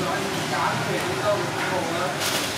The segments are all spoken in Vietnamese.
nói cá chuyển đi đâu cũng khổ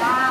啦。